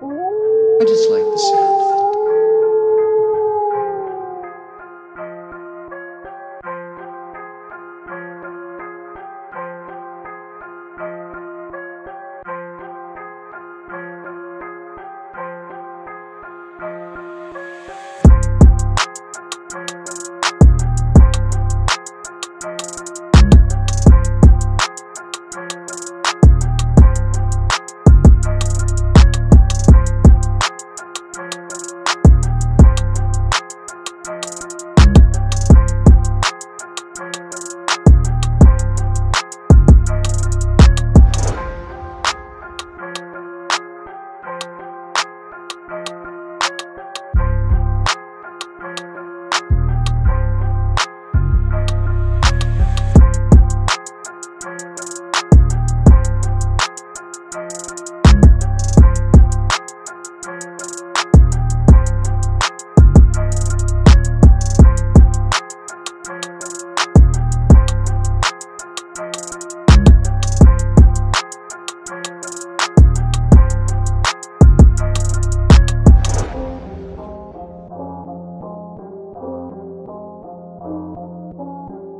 I just like the sound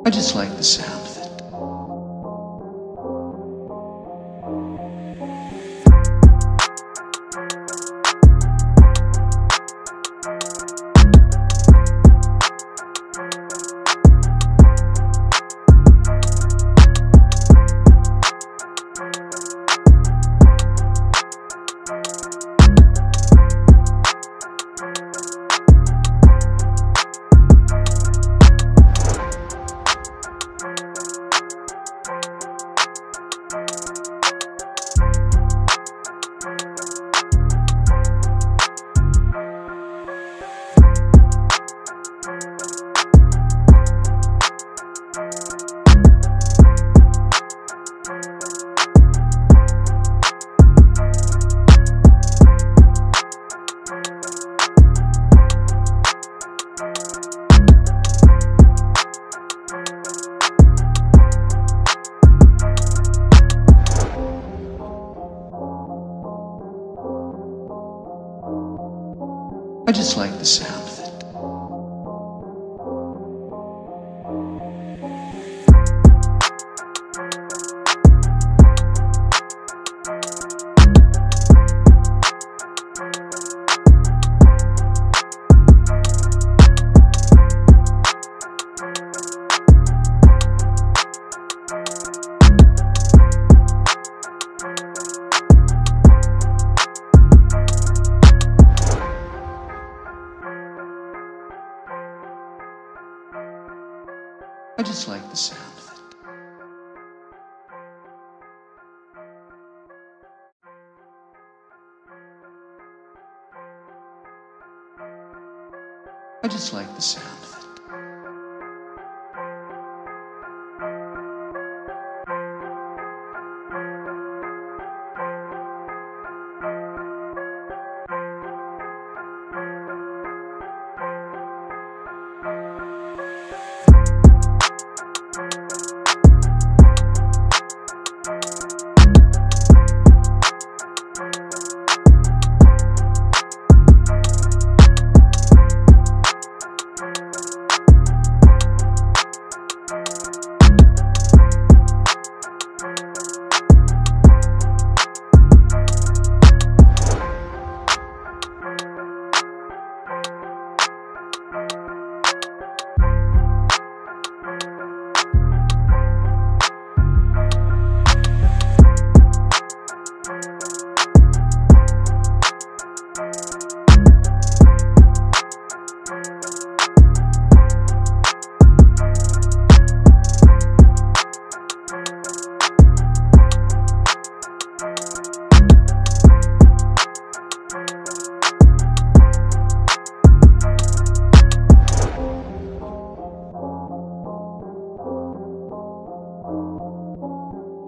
I just like the sound I just like the sound I just like the sound of it. I just like the sound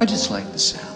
I just like the sound.